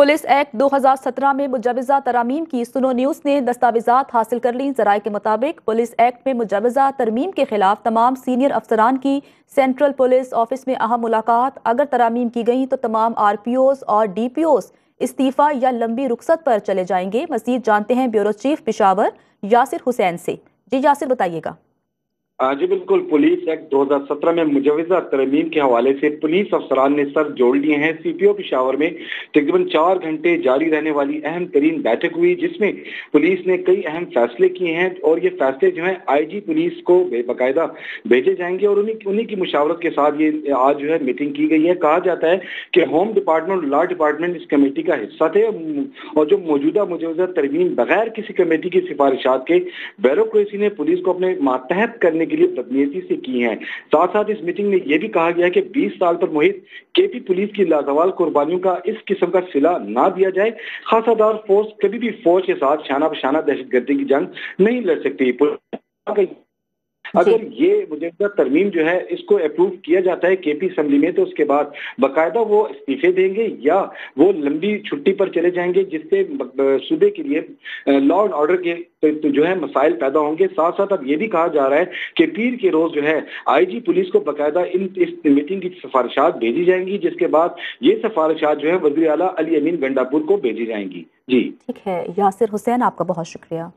Police act 2017 में मुजवजा तरामीम की सुनो न्यूज़ ने दस्तावेजात हासिल कर ली। जराये के मुताबिक पुलिस एक्ट में मुजवजा तरमीम के खिलाफ तमाम सीनियर अफसरान की सेंट्रल पुलिस ऑफ़िस में अहम मुलाकात। अगर तरामीम की गई तो तमाम आर पी ओज और डी पी ओज इस्तीफ़ा या लंबी रुखसत पर चले जाएँगे। मजीद जानते हैं ब्यूरो चीफ पिशावर यासिर हुसैन से। जी यासिर, बताइएगा। जी बिल्कुल, पुलिस एक्ट 2017 में मुजवजा तरमीम के हवाले से पुलिस अफसरान ने सर जोड़ लिए हैं। सीपीओ पिशावर में तकरीबन चार घंटे जारी रहने वाली अहम तरीन बैठक हुई, जिसमें पुलिस ने कई अहम फैसले किए हैं और ये फैसले जो है, आईजी पुलिस को बेबाकायदा भेजे जाएँगे और उन्हीं उन्हीं की मुशावरत के साथ ये आज जो है मीटिंग की गई है। कहा जाता है कि होम डिपार्टमेंट लॉ डिपार्टमेंट इस कमेटी का हिस्सा थे और जो मौजूदा मुजवजा तरमीम बगैर किसी कमेटी की सिफारिशात के बैरोक्रेसी ने पुलिस को अपने मातहत करने के लिए बदनीयती से की हैं। साथ साथ इस मीटिंग में यह भी कहा गया कि 20 साल पर मुहित केपी पुलिस की लाजवाल कुर्बानियों का इस किस्म का सिला ना दिया जाए। खासादार फोर्स कभी भी फौज के साथ शाना बशाना दहशतगर्दी की जंग नहीं लड़ सकती। अगर ये मुजदा तरमीम जो है इसको अप्रूव किया जाता है केपी असम्बली में तो उसके बाद बाकायदा वो इस्तीफे देंगे या वो लंबी छुट्टी पर चले जाएँगे जिससे सूबे के लिए लॉ एंड ऑर्डर के तो जो है मसाइल पैदा होंगे। साथ साथ अब ये भी कहा जा रहा है कि पीर के रोज जो है आईजी पुलिस को बाकायदा इन इस मीटिंग की सिफारिशात भेजी जाएँगी जिसके बाद ये सिफारिशात जो है वजी अला अली अमीन गंडापुर को भेजी जाएँगी। जी। ठीक है यासिर हुसैन आपका बहुत शुक्रिया।